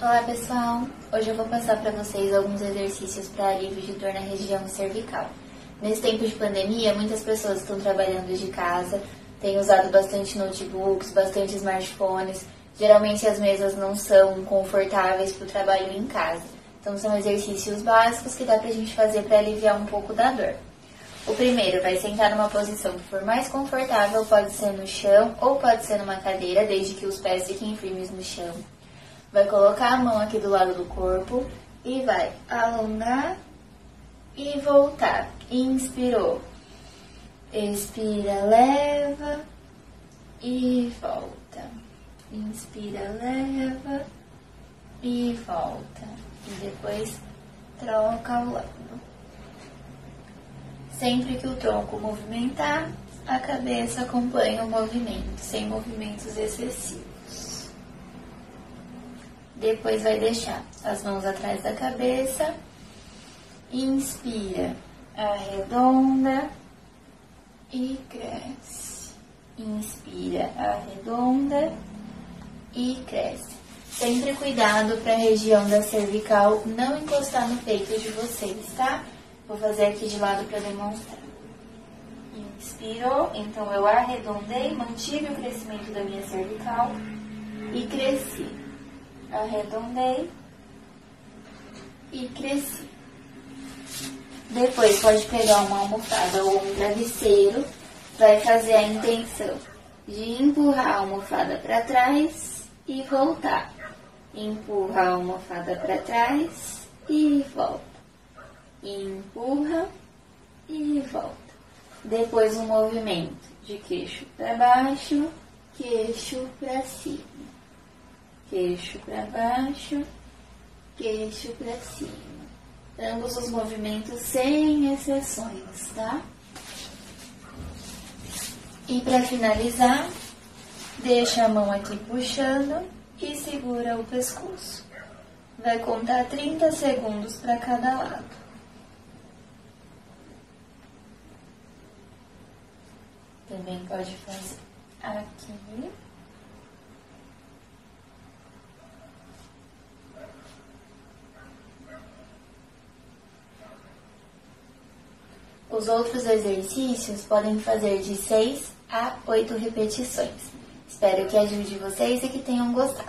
Olá pessoal, hoje eu vou passar para vocês alguns exercícios para alívio de dor na região cervical. Nesse tempo de pandemia, muitas pessoas estão trabalhando de casa, têm usado bastante notebooks, bastante smartphones. Geralmente as mesas não são confortáveis para o trabalho em casa. Então são exercícios básicos que dá para a gente fazer para aliviar um pouco da dor. O primeiro vai sentar numa posição que for mais confortável, pode ser no chão ou pode ser numa cadeira, desde que os pés fiquem firmes no chão. Vai colocar a mão aqui do lado do corpo e vai alongar e voltar. Inspirou. Expira, leva e volta. Inspira, leva e volta. E depois troca ao lado. Sempre que o tronco movimentar, a cabeça acompanha o movimento, sem movimentos excessivos. Depois vai deixar as mãos atrás da cabeça. Inspira, arredonda e cresce. Inspira, arredonda e cresce. Sempre cuidado para a região da cervical não encostar no peito de vocês, tá? Vou fazer aqui de lado para demonstrar. Inspirou, então eu arredondei, mantive o crescimento da minha cervical e cresci arredondei e cresci. Depois pode pegar uma almofada ou um travesseiro, vai fazer a intenção de empurrar a almofada para trás e voltar. Empurra a almofada para trás e volta. Empurra e volta. Depois um movimento de queixo para baixo, queixo para cima queixo para baixo, queixo para cima. Ambos os movimentos sem exceções, tá? E para finalizar, deixa a mão aqui puxando e segura o pescoço. Vai contar 30 segundos para cada lado. Também pode fazer aqui. Os outros exercícios podem fazer de 6 a 8 repetições. Espero que ajude vocês e que tenham gostado.